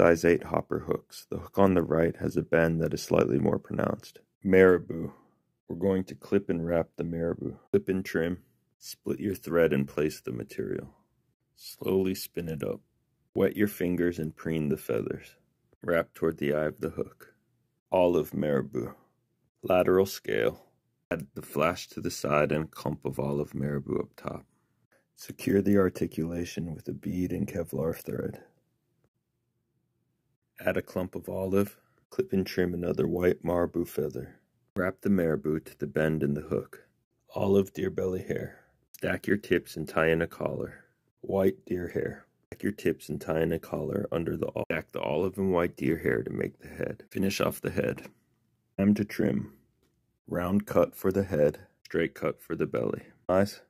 Size 8 hopper hooks. The hook on the right has a bend that is slightly more pronounced. Marabou. We're going to clip and wrap the marabou. Clip and trim. Split your thread and place the material. Slowly spin it up. Wet your fingers and preen the feathers. Wrap toward the eye of the hook. Olive marabou. Lateral scale. Add the flash to the side and clump of olive marabou up top. Secure the articulation with a bead and Kevlar thread. Add a clump of olive, clip and trim another white marabou feather. Wrap the marabou to the bend in the hook. Olive deer belly hair. Stack your tips and tie in a collar. White deer hair. Stack your tips and tie in a collar under the stack the olive and white deer hair to make the head. Finish off the head. Time to trim. Round cut for the head, straight cut for the belly. Eyes.